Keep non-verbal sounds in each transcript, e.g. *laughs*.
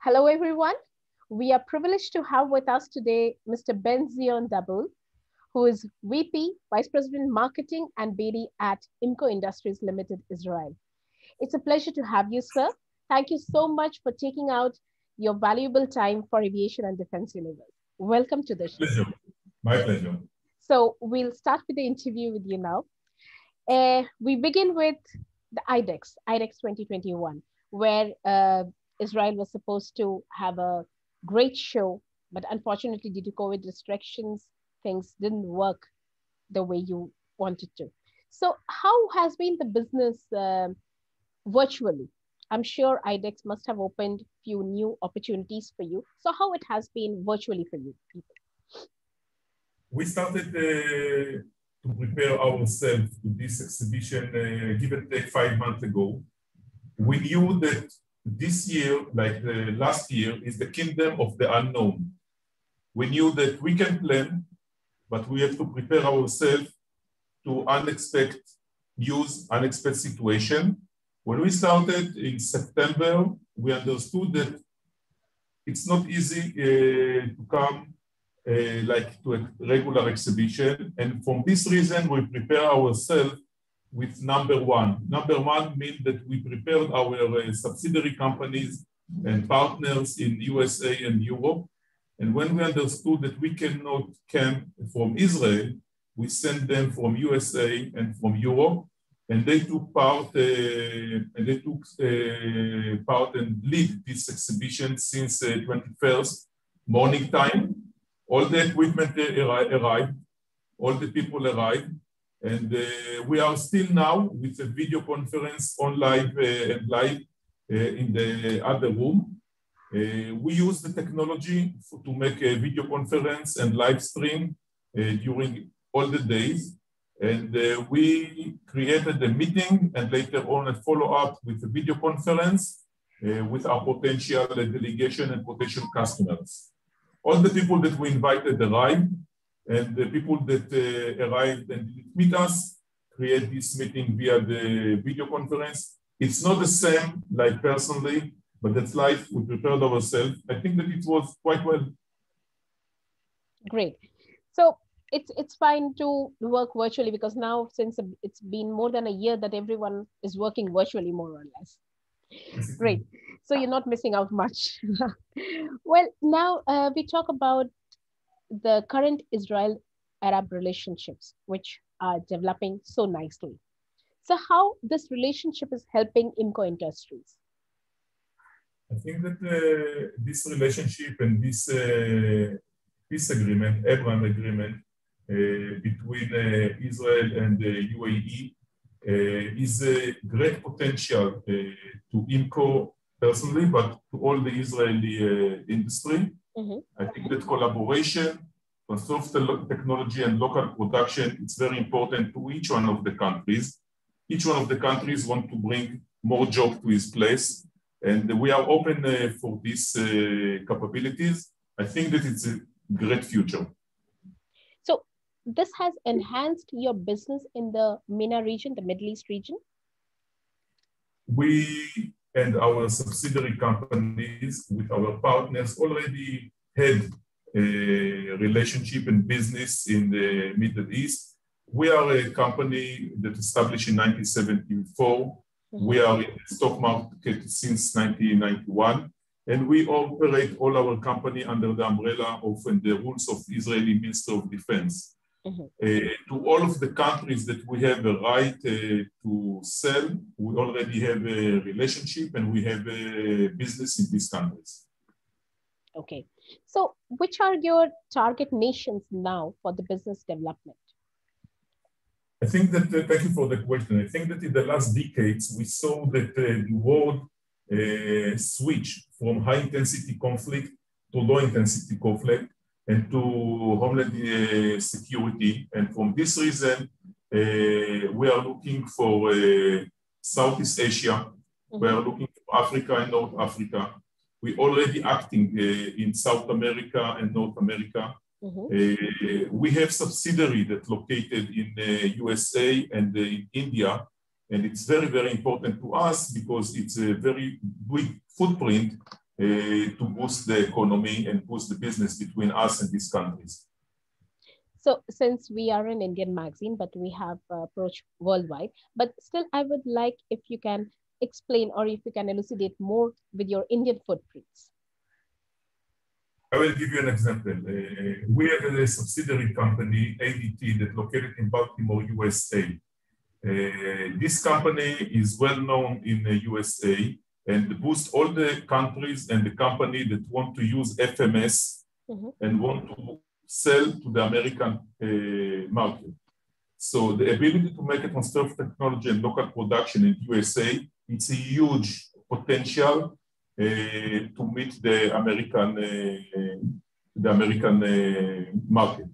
Hello, everyone. We are privileged to have with us today Mr. Ben Zion Dabul, who is VP, Vice President Marketing and BD at IMCO Industries Limited, Israel. It's a pleasure to have you, sir. Thank you so much for taking out your valuable time for Aviation and Defense Universe. Welcome to the show. Pleasure. My pleasure. So we'll start with the interview with you now. Uh, we begin with the IDEX, IDEX 2021, where uh, Israel was supposed to have a great show, but unfortunately, due to COVID restrictions, things didn't work the way you wanted to. So, how has been the business uh, virtually? I'm sure IDEX must have opened few new opportunities for you. So, how it has been virtually for you people? We started uh, to prepare ourselves to this exhibition, uh, give and take five months ago. We knew that this year, like the last year, is the kingdom of the unknown. We knew that we can plan, but we have to prepare ourselves to unexpected news, unexpected situation. When we started in September, we understood that it's not easy uh, to come uh, like to a regular exhibition. And from this reason, we prepare ourselves with number one. Number one means that we prepared our uh, subsidiary companies and partners in USA and Europe. And when we understood that we cannot camp from Israel, we sent them from USA and from Europe, and they took part uh, and they took uh, part and lead this exhibition since 21st uh, morning time. All the equipment arrived, all the people arrived, and uh, we are still now with a video conference on live uh, and live uh, in the other room. Uh, we use the technology for, to make a video conference and live stream uh, during all the days. And uh, we created a meeting and later on a follow-up with a video conference with our potential delegation and potential customers. All the people that we invited arrived and the people that uh, arrived and didn't meet us create this meeting via the video conference. It's not the same like personally, but that's life. We prepared ourselves. I think that it was quite well. Great. So it's it's fine to work virtually because now since it's been more than a year that everyone is working virtually more or less. *laughs* Great. So you're not missing out much. *laughs* well, now uh, we talk about the current Israel Arab relationships, which are developing so nicely. So, how this relationship is helping IMCO Industries? I think that uh, this relationship and this uh, peace agreement, Abraham agreement uh, between uh, Israel and the UAE uh, is a great potential uh, to IMCO personally, but to all the Israeli industry. Mm-hmm. I think that collaboration, transfer of technology and local production, is very important to each one of the countries. Each one of the countries want to bring more job to his place. And we are open uh, for these uh, capabilities. I think that it's a great future. So this has enhanced your business in the MENA region, the Middle East region? We and our subsidiary companies with our partners already had a relationship and business in the Middle East. We are a company that established in 1974. Mm-hmm. We are in the stock market since 1991, and we operate all our company under the umbrella of the rules of Israeli Minister of Defense. Mm-hmm. Uh, to all of the countries that we have a right uh, to sell, we already have a relationship and we have a business in these countries. Okay. So, which are your target nations now for the business development? I think that, uh, thank you for the question. I think that in the last decades, we saw that uh, the world uh, switch from high intensity conflict to low intensity conflict and to homeland uh, security. And from this reason, uh, we are looking for uh, Southeast Asia, we are looking for Africa and North Africa. We're already acting in South America and North America. Mm -hmm. we have subsidiary that located in the USA and in India, and it's very, very important to us because it's a very big footprint to boost the economy and boost the business between us and these countries. So since we are an Indian magazine, but we have uh, approached worldwide, but still I would like if you can explain or if you can elucidate more with your Indian footprints. I will give you an example. Uh, we have a subsidiary company, ADT, that located in Baltimore, USA. Uh, this company is well known in the USA and boost all the countries and the company that want to use FMS mm-hmm. and want to sell to the American uh, market. So the ability to make a transfer of technology and local production in USA, it's a huge potential uh, to meet the American, uh, the American uh, market.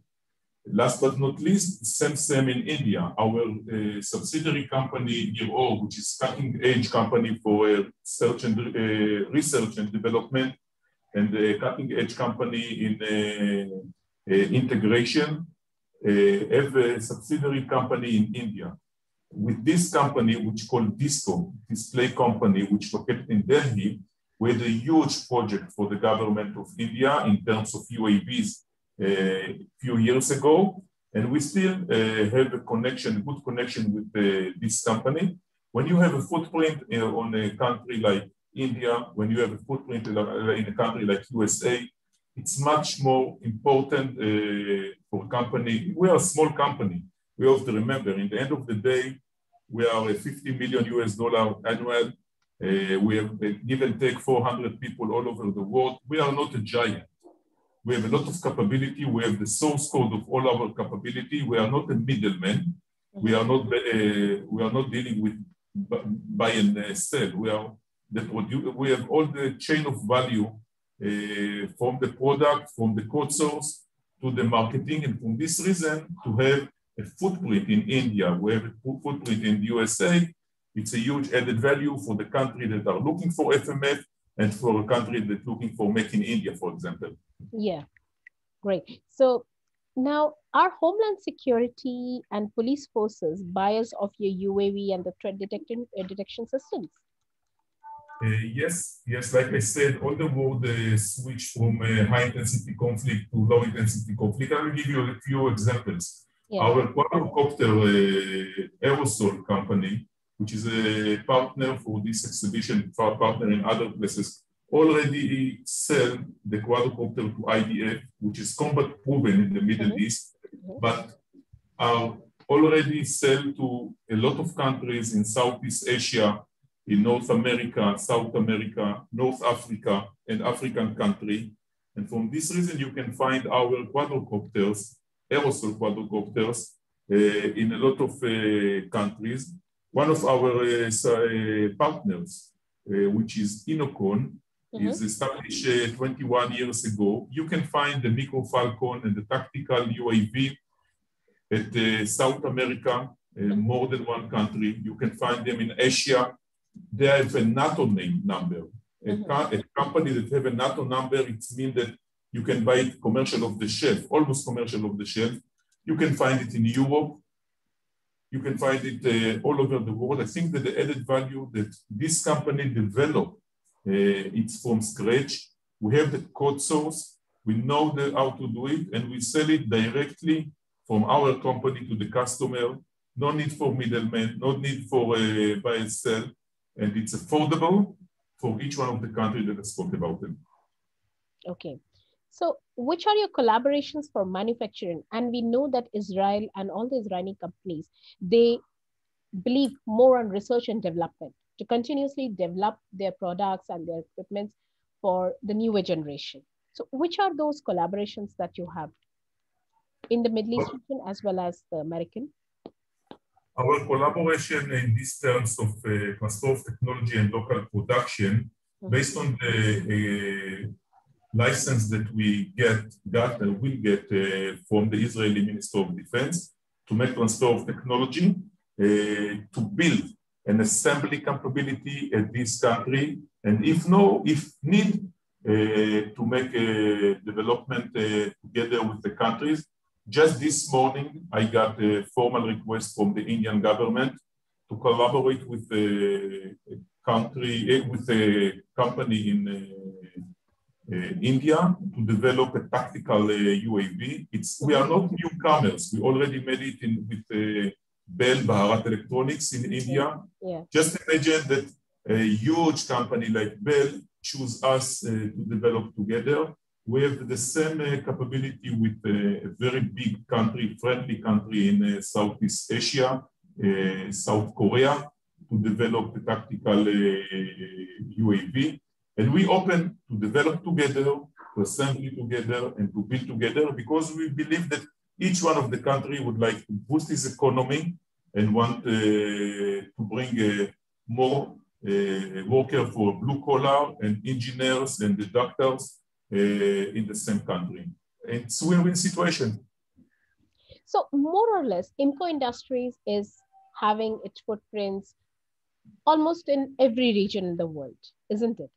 Last but not least, SamSam in India, our uh, subsidiary company, Niro, which is cutting edge company for uh, search and uh, research and development, and a cutting edge company in uh, integration, uh, have a subsidiary company in India. With this company, which called Disco, display company, which located in Delhi, we had a huge project for the government of India in terms of UAVs a few years ago, and we still uh, have a connection, good connection with uh, this company. When you have a footprint on a country like India, when you have a footprint in a country like USA, it's much more important uh, for a company. We are a small company. We have to remember, in the end of the day, we are a 50 million US dollar annual. Uh, we have give and take 400 people all over the world. We are not a giant. We have a lot of capability. We have the source code of all our capability. We are not a middleman. We are not uh, we are not dealing with buy and uh, sell. We are the produce. We have all the chain of value uh, from the product, from the code source to the marketing, and from this reason to have a footprint in India, we have a footprint in the USA. It's a huge added value for the country that are looking for FMF and for a country that's looking for Make in India, for example. Yeah, great. So now are Homeland Security and police forces buyers of your UAV and the threat detection, uh, detection systems? Uh, yes, yes, like I said, all the world uh, switched from uh, high intensity conflict to low intensity conflict. I will give you a few examples. Yeah. Our quadcopter uh, aerosol company, which is a partner for this exhibition, partner in other places, already sell the quadcopter to IDF, which is combat proven in the Middle mm -hmm. East, mm -hmm. but are already sell to a lot of countries in Southeast Asia, in North America, South America, North Africa, and African country. And from this reason, you can find our quadcopters, aerosol quadcopters, uh, in a lot of uh, countries. One of our uh, partners, uh, which is Innocon, mm-hmm. is established uh, 21 years ago. You can find the Micro Falcon and the tactical UAV at uh, South America, uh, mm-hmm. more than one country. You can find them in Asia. They have a NATO name number. Mm-hmm. A, a, company that have a NATO number, it means that you can buy it commercial of the shelf, almost commercial of the shelf. You can find it in Europe. You can find it uh, all over the world. I think that the added value that this company developed it's from scratch. We have the code source. We know the, how to do it, and we sell it directly from our company to the customer. No need for middlemen, no need for uh, buy and sell, and it's affordable for each one of the countries that I spoke about them. Okay. So which are your collaborations for manufacturing? And we know that Israel and all the Israeli companies, they believe more on research and development to continuously develop their products and their equipment for the newer generation. So which are those collaborations that you have in the Middle East region as well as the American? Our collaboration in these terms of uh, transfer of technology and local production, mm -hmm. based on the uh, license that we get, got and will get uh, from the Israeli Minister of Defense to make transfer of technology, uh, to build an assembly capability at this country, and if no, if need, uh, to make a development uh, together with the countries. Just this morning, I got a formal request from the Indian government to collaborate with the country, uh, with a company in uh, uh, India to develop a tactical UAV. It's, we are not newcomers. We already made it in, with BEL Bharat Electronics in India. Yeah. Just imagine that a huge company like BEL choose us uh, to develop together. We have the same uh, capability with uh, a very big country, friendly country in Southeast Asia, South Korea, to develop the tactical UAV. And we open to develop together, to assemble together, and to build together because we believe that each one of the country would like to boost its economy and want uh, to bring uh, more uh, worker for blue collar and engineers and the doctors in the same country. It's a win-win situation. So more or less, IMCO Industries is having its footprints almost in every region in the world, isn't it?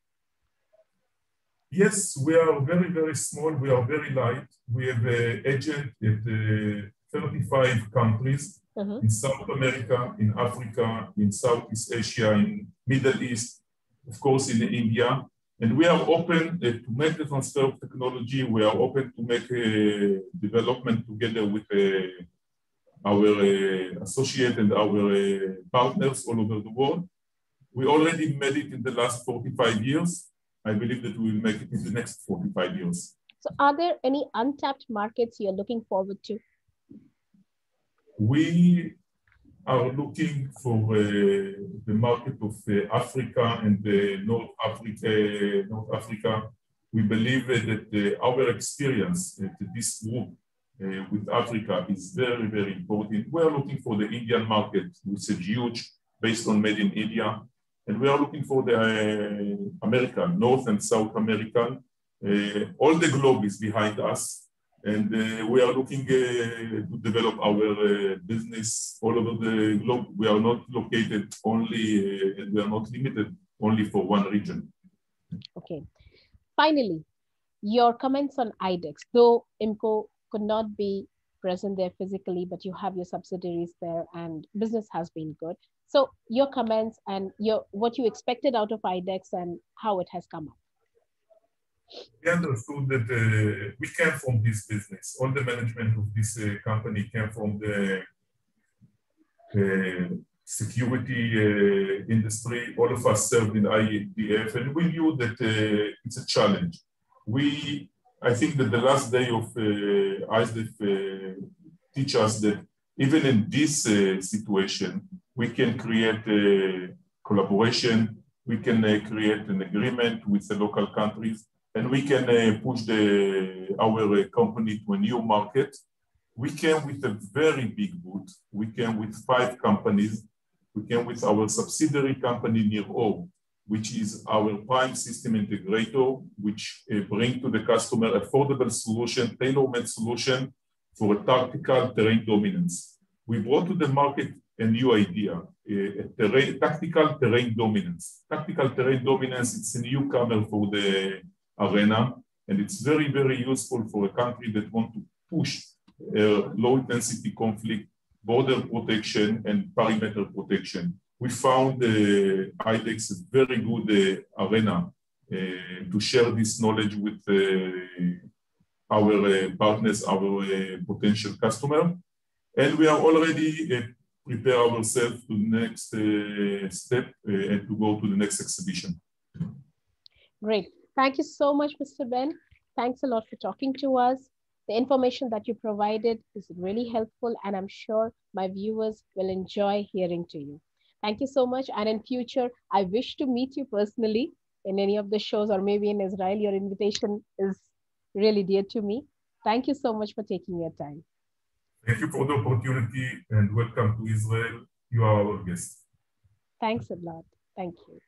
Yes, we are very, very small. We are very light. We have an agent at uh, 35 countries uh-huh. in South America, in Africa, in Southeast Asia, in Middle East, of course, in India. And we are open uh, to make the transfer of technology. We are open to make a development together with uh, our uh, associate and our uh, partners all over the world. We already made it in the last 45 years. I believe that we will make it in the next 45 years. So are there any untapped markets you're looking forward to? We are looking for uh, the market of uh, Africa and uh, North Africa. North Africa. We believe that our experience at this group uh, with Africa is very, very important. We are looking for the Indian market, which is huge, based on made in India. And we are looking for the uh, American, North and South American. Uh, all the globe is behind us. And uh, we are looking uh, to develop our uh, business all over the globe. We are not located only, and we are not limited only for one region. Okay. Finally, your comments on IDEX, though IMCO could not be present there physically, but you have your subsidiaries there and business has been good. So your comments and your what you expected out of IDEX and how it has come up we understood that uh, we came from this business. All the management of this uh, company came from the uh, security uh, industry. All of us served in IDF, and we knew that uh, it's a challenge. We, I think that the last day of uh, IDF uh, teach us that even in this situation, we can create collaboration, we can create an agreement with the local countries, and we can uh, push the, our uh, company to a new market. We came with a very big boot. We came with five companies. We came with our subsidiary company NIRO, which is our prime system integrator, which uh, bring to the customer affordable solution, tailor-made solution for a tactical terrain dominance. We brought to the market a new idea, a terrain, tactical terrain dominance. Tactical terrain dominance, it's a newcomer for the arena. And it's very, very useful for a country that want to push uh, low intensity conflict, border protection, and perimeter protection. We found uh, IDEX a very good uh, arena uh, to share this knowledge with uh, our uh, partners, our potential customer. And we are already prepare ourselves to the next step and to go to the next exhibition. Great. Thank you so much, Mr. Ben. Thanks a lot for talking to us. The information that you provided is really helpful, and I'm sure my viewers will enjoy hearing to you. Thank you so much. And in future, I wish to meet you personally in any of the shows or maybe in Israel. Your invitation is really dear to me. Thank you so much for taking your time. Thank you for the opportunity and welcome to Israel. You are our guest. Thanks a lot. Thank you.